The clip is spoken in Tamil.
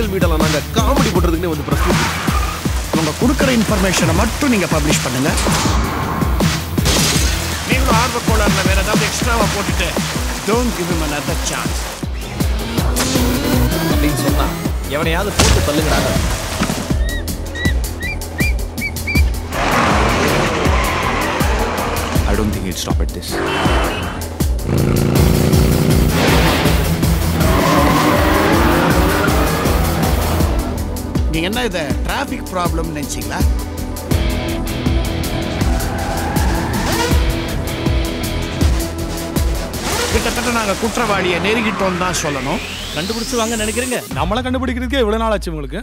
சோஷியல் மீடியாவில் நாங்கள் காமெடி பண்ணுறதுக்குன்னு வந்து பிரச்சனை நம்ம கொடுக்குற இன்ஃபர்மேஷனை மட்டும் நீங்கள் பப்ளிஷ் பண்ணுங்க. நீங்களும் ஆர்வ கோளாறுல வேறு ஏதாவது எக்ஸ்ட்ராவாக போட்டுட்டு don't give him another chance அப்படின்னு சொன்னால் எவனையாவது போட்டு தள்ளுங்கிறாங்க I don't think he'd stop at this. Hmm. நீங்க என்ன இதை டிராஃபிக் ப்ராப்ளம் நினைச்சீங்களா? கிட்டத்தட்ட நாங்க குற்றவாளியை நெருங்கிட்டோம் தான் சொல்லணும். கண்டுபிடிச்சு வாங்க நினைக்கிறீங்க? நம்மளை கண்டுபிடிக்கிறதுக்கே இவ்வளவு நாள் ஆச்சு உங்களுக்கு?